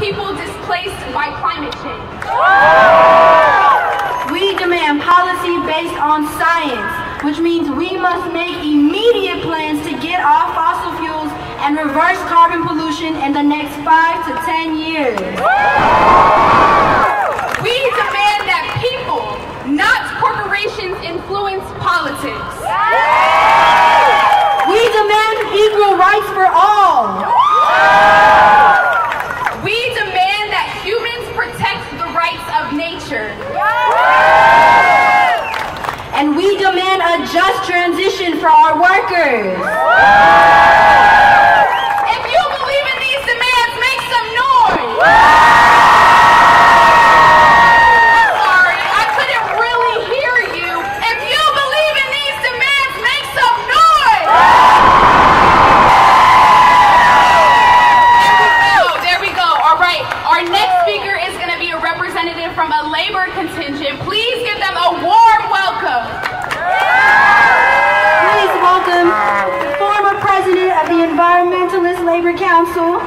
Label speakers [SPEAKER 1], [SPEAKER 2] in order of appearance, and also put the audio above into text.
[SPEAKER 1] people displaced by climate change.
[SPEAKER 2] We demand policy based on science, which means we must make immediate plans to get off fossil fuels and reverse carbon pollution in the next five to ten years.
[SPEAKER 1] We demand that people, not corporations, influence politics.
[SPEAKER 2] We demand equal rights for all.
[SPEAKER 1] We demand that humans protect the rights of nature.
[SPEAKER 2] And we demand a just transition for our workers.
[SPEAKER 1] If you believe in these demands, make some noise. I'm sorry, I couldn't really hear you. If you believe in these demands, make some noise. There we go. There we go. All right. Our next a labor contingent. Please give them a warm welcome.
[SPEAKER 2] Please welcome former president of the Environmentalist Labor Council,